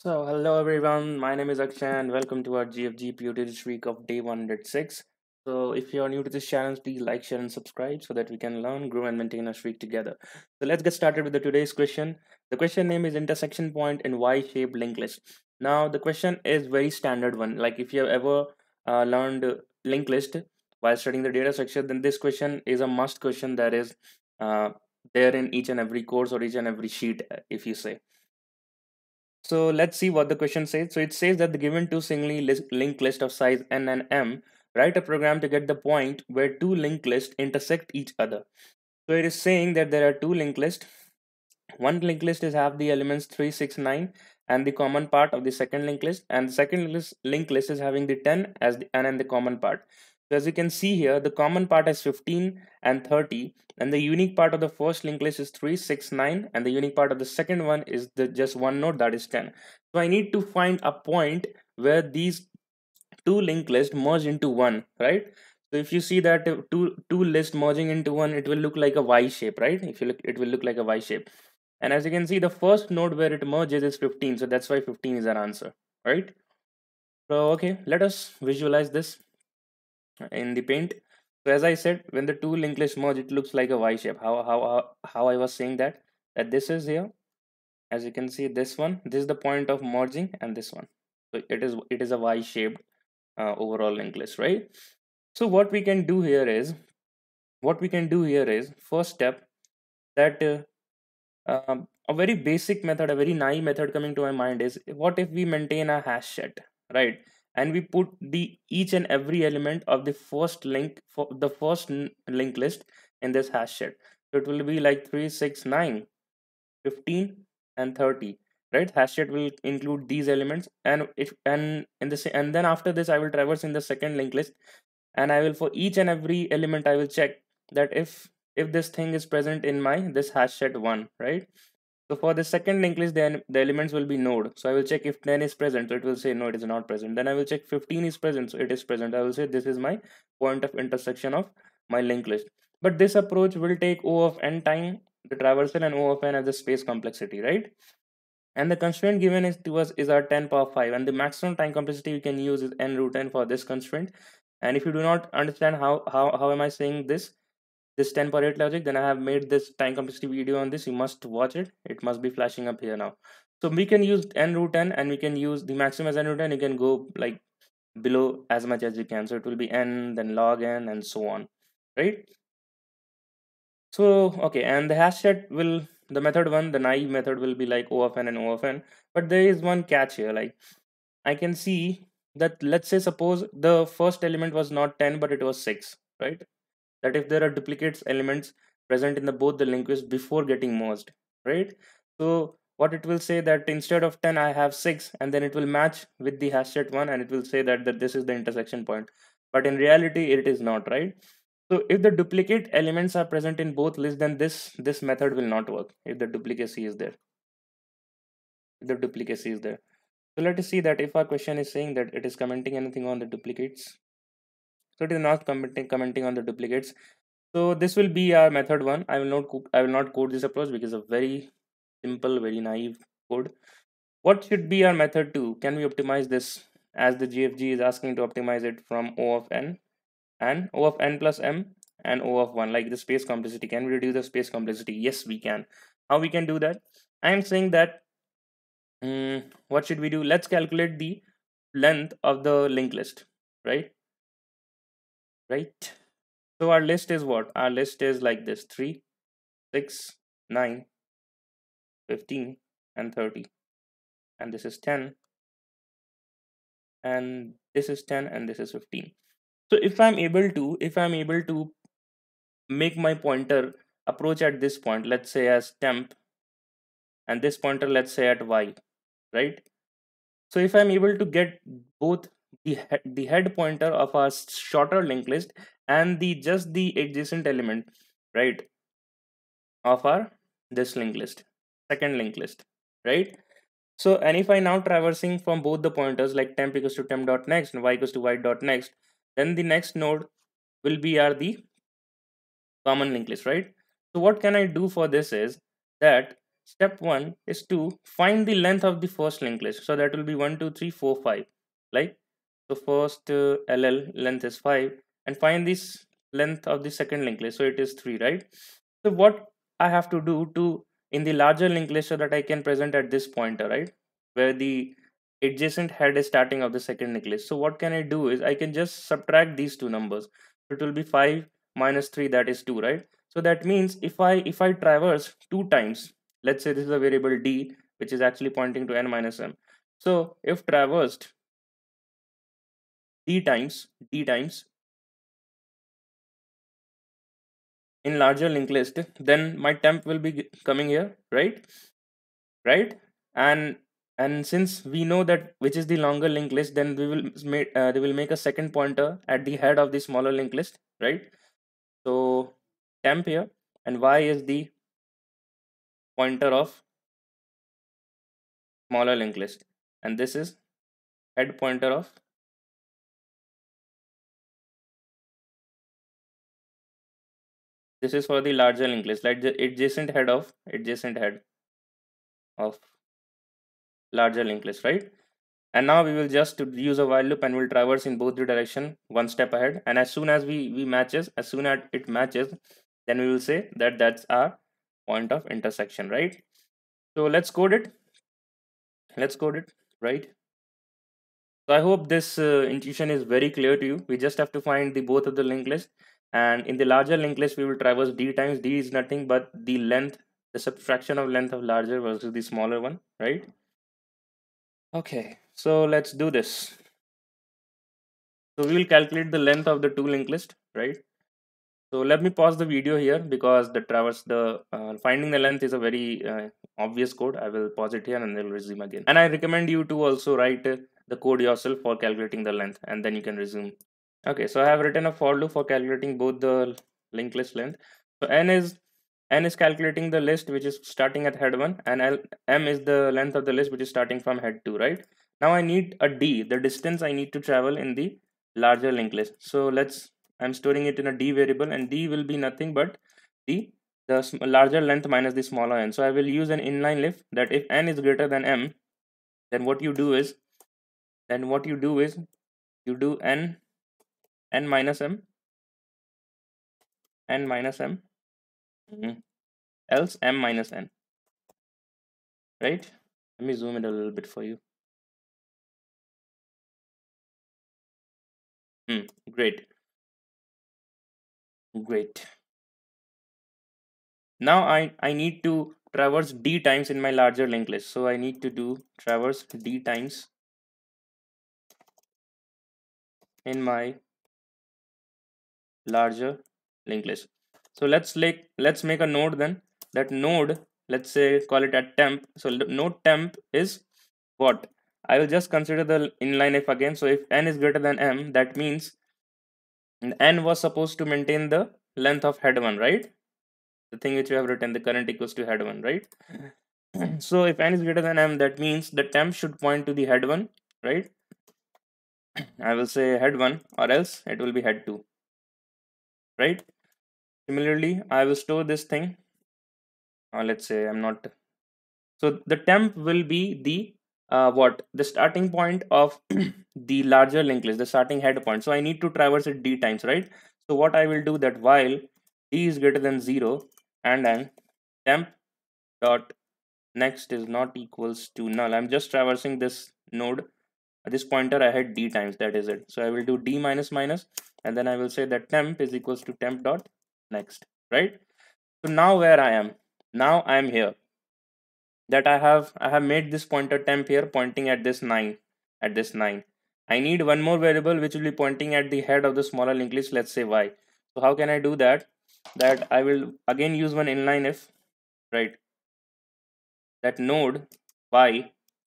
So, hello everyone, my name is Akshay and welcome to our GFG POT week of day 106. So, if you are new to this channel, please like, share, and subscribe so that we can learn, grow, and maintain our streak together. So, let's get started with the today's question. The question name is intersection point in Y-shaped linked list. Now, the question is very standard one. Like if you have ever uh, learned linked list while studying the data structure, then this question is a must question that is uh, there in each and every course or each and every sheet, if you say. So let's see what the question says. So it says that the given two singly list, linked list of size n and m, write a program to get the point where two linked lists intersect each other. So it is saying that there are two linked lists. One linked list is have the elements 3, 6, 9 and the common part of the second linked list and the second linked list is having the 10 as the n and the common part. As you can see here, the common part is 15 and 30 and the unique part of the first linked list is 3, 6, 9 and the unique part of the second one is the just one node that is 10. So I need to find a point where these two linked lists merge into one, right? So if you see that two two lists merging into one, it will look like a Y shape, right? If you look, it will look like a Y shape. And as you can see, the first node where it merges is 15. So that's why 15 is our answer, right? So okay, let us visualize this in the paint. So as i said when the two linked lists merge it looks like a y shape. How how how i was saying that that this is here. As you can see this one this is the point of merging and this one. So it is it is a y shaped uh, overall linked list right? So what we can do here is what we can do here is first step that uh, um, a very basic method a very naive method coming to my mind is what if we maintain a hash set right and we put the each and every element of the first link for the first link list in this hash set so it will be like 3 6 9 15 and 30 right? Hash set will include these elements and if and in the and then after this i will traverse in the second linked list and i will for each and every element i will check that if if this thing is present in my this hash set 1 right so for the second linked list, then the elements will be node. So I will check if 10 is present. So it will say no, it is not present. Then I will check 15 is present. So it is present. I will say this is my point of intersection of my linked list. But this approach will take O of n time, the traversal and O of n as the space complexity, right? And the constraint given is to us is our 10 power 5. And the maximum time complexity we can use is n root n for this constraint. And if you do not understand how, how, how am I saying this, this 10 per 8 logic then i have made this time complexity video on this. You must watch it. It must be flashing up here now. So we can use n root n and we can use the maximum as n root n. You can go like below as much as you can. So it will be n then log n and so on right? So okay and the hash set will the method one the naive method will be like o of n and o of n. But there is one catch here like i can see that let's say suppose the first element was not 10 but it was 6 right that if there are duplicates elements present in the both the linked before getting merged right? So what it will say that instead of 10 i have 6 and then it will match with the hash set 1 and it will say that, that this is the intersection point. But in reality it is not right? So if the duplicate elements are present in both lists then this this method will not work if the duplicacy is there. If the duplicacy is there. So let us see that if our question is saying that it is commenting anything on the duplicates so it is not commenting commenting on the duplicates. So this will be our method one. I will not i will not code this approach because a very simple very naive code. What should be our method two? Can we optimize this as the gfg is asking to optimize it from o of n and o of n plus m and o of 1 like the space complexity? Can we reduce the space complexity? Yes we can. How we can do that? I am saying that um, what should we do? Let's calculate the length of the linked list right right? So our list is what? Our list is like this. 3 6 9 15 and 30 and this is 10 and this is 10 and this is 15 so if i'm able to if i'm able to make my pointer approach at this point let's say as temp and this pointer let's say at y right? So if i'm able to get both the, the head pointer of a shorter linked list and the just the adjacent element right of our this linked list second linked list right so and if i now traversing from both the pointers like temp equals to temp dot next and y equals to y dot next then the next node will be our the common linked list right so what can i do for this is that step one is to find the length of the first linked list. So that will be one, two, three, four, five. Like the first uh, LL length is five, and find this length of the second linked list. So it is three, right? So what I have to do to in the larger linked list so that I can present at this pointer, right? Where the adjacent head is starting of the second linked list. So what can I do is I can just subtract these two numbers. It will be 5 minus 3 that is 2, right? So that means if I if I traverse two times, let's say this is a variable d which is actually pointing to n minus m. So if traversed d times d times in larger linked list then my temp will be coming here right? Right? And and since we know that which is the longer linked list then we will make uh, they will make a second pointer at the head of the smaller linked list right? So temp here and y is the pointer of smaller linked list and this is head pointer of this is for the larger linked list. Like the adjacent head of adjacent head of larger linked list right? And now we will just use a while loop and we'll traverse in both the direction one step ahead. And as soon as we we matches as soon as it matches then we will say that that's our point of intersection right? So let's code it. Let's code it right? So i hope this uh, intuition is very clear to you. We just have to find the both of the linked list and in the larger linked list we will traverse d times d is nothing but the length the subtraction of length of larger versus the smaller one right? Okay so let's do this. So we will calculate the length of the two linked list right? So let me pause the video here because the traverse the uh, finding the length is a very uh, obvious code. I will pause it here and then resume again. And i recommend you to also write the code yourself for calculating the length and then you can resume okay so i have written a for loop for calculating both the linked list length. So n is n is calculating the list which is starting at head 1 and L, m is the length of the list which is starting from head 2 right? Now i need a d the distance i need to travel in the larger linked list. So let's i'm storing it in a d variable and d will be nothing but the the larger length minus the smaller n. So i will use an inline if that if n is greater than m then what you do is then what you do is you do n n minus m. N minus m. Mm, else m minus n. Right? Let me zoom it a little bit for you. Hmm, great. Great. Now i i need to traverse d times in my larger linked list. So i need to do traverse d times in my larger linked list so let's like let's make a node then. That node let's say call it at temp. So node temp is what? I will just consider the inline if again. So if n is greater than m that means n was supposed to maintain the length of head 1 right? The thing which we have written the current equals to head 1 right? So if n is greater than m that means the temp should point to the head 1 right? I will say head 1 or else it will be head 2 right? Similarly i will store this thing. Uh, let's say i'm not so the temp will be the uh, what? The starting point of the larger linked list the starting head point. So i need to traverse it d times right? So what i will do that while d is greater than 0 and then temp dot next is not equals to null. I'm just traversing this node. This pointer i had d times that is it. So i will do d minus minus and then i will say that temp is equals to temp dot next right? So now where i am? Now i am here. That i have i have made this pointer temp here pointing at this 9 at this 9 i need one more variable which will be pointing at the head of the smaller linked list let's say y. So how can i do that? That i will again use one inline if right? That node y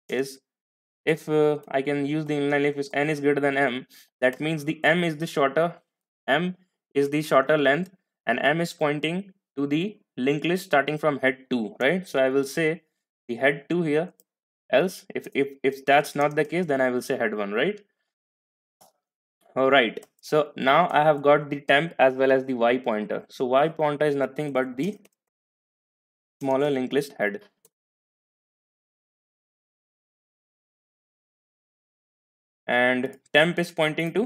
is if uh, I can use the inline if n is greater than m, that means the m is the shorter, m is the shorter length and m is pointing to the linked list starting from head 2, right? So I will say the head 2 here, else if, if, if that's not the case, then I will say head 1, right? Alright, so now I have got the temp as well as the y pointer. So y pointer is nothing but the smaller linked list head. And temp is pointing to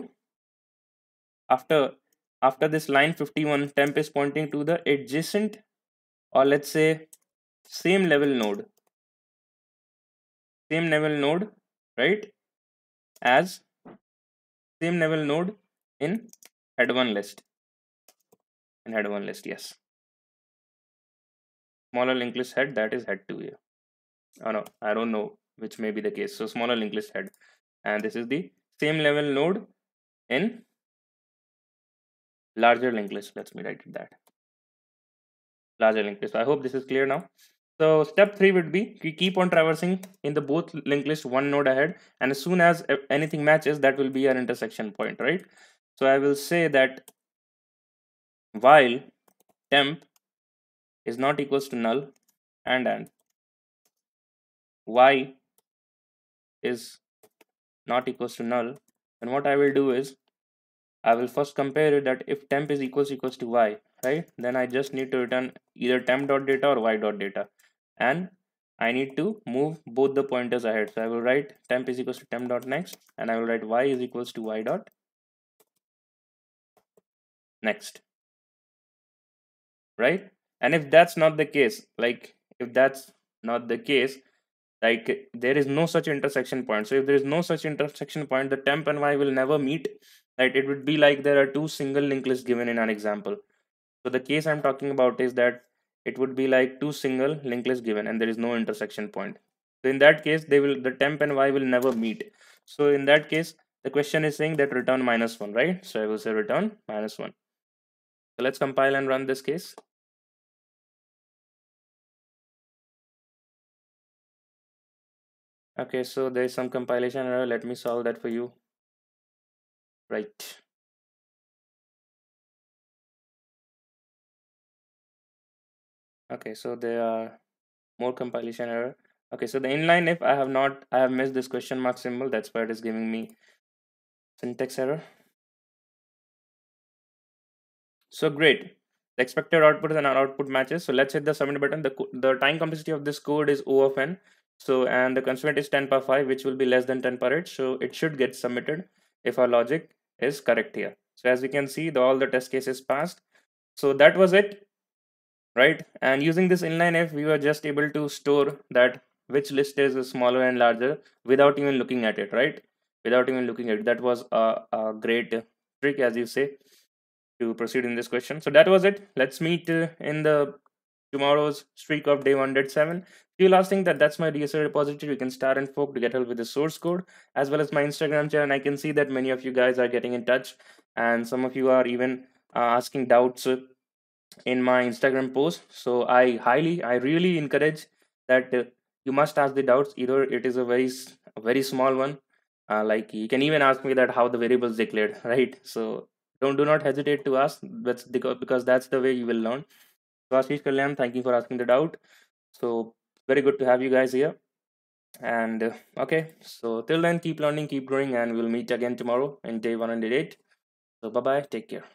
after after this line 51 temp is pointing to the adjacent or let's say same level node. Same level node right? As same level node in head one list. In head one list yes. Smaller linked list head that is head two here. Oh no i don't know which may be the case. So smaller linked list head and this is the same level node in larger linked list. Let's me write it that. Larger linked list. So i hope this is clear now. So step three would be we keep on traversing in the both linked list one node ahead. And as soon as anything matches that will be our intersection point right? So i will say that while temp is not equals to null and and y is not equals to null then what I will do is I will first compare it that if temp is equals equals to y right? Then I just need to return either temp dot data or y dot data. And I need to move both the pointers ahead. So I will write temp is equals to temp dot next and I will write y is equals to y dot next right? And if that's not the case like if that's not the case like there is no such intersection point. So if there is no such intersection point the temp and y will never meet. Right? It would be like there are two single linked lists given in an example. So the case i'm talking about is that it would be like two single linked lists given and there is no intersection point. So in that case they will the temp and y will never meet. So in that case the question is saying that return minus one right? So i will say return minus one. So let's compile and run this case okay so there's some compilation error. Let me solve that for you. Right. Okay so there are more compilation error. Okay so the inline if i have not i have missed this question mark symbol that's why it is giving me syntax error. So great. The expected output and our output matches. So let's hit the submit button. The, the time complexity of this code is o of n so, and the constraint is 10 per 5, which will be less than 10 per 8. So it should get submitted if our logic is correct here. So as you can see, the, all the test cases passed. So that was it, right? And using this inline if, we were just able to store that which list is smaller and larger without even looking at it, right? Without even looking at it. That was a, a great trick, as you say, to proceed in this question. So that was it. Let's meet in the tomorrow's streak of day 107 few last thing that that's my DSA repository. You can start and fork to get help with the source code as well as my Instagram channel. And I can see that many of you guys are getting in touch and some of you are even uh, asking doubts in my Instagram post. So I highly, I really encourage that uh, you must ask the doubts. Either it is a very, a very small one, uh, like you can even ask me that how the variables declared, right? So don't do not hesitate to ask. That's because that's the way you will learn. So Kalyan, thank you for asking the doubt. So very good to have you guys here. And uh, okay so till then keep learning keep growing and we'll meet again tomorrow in day 108 so bye bye take care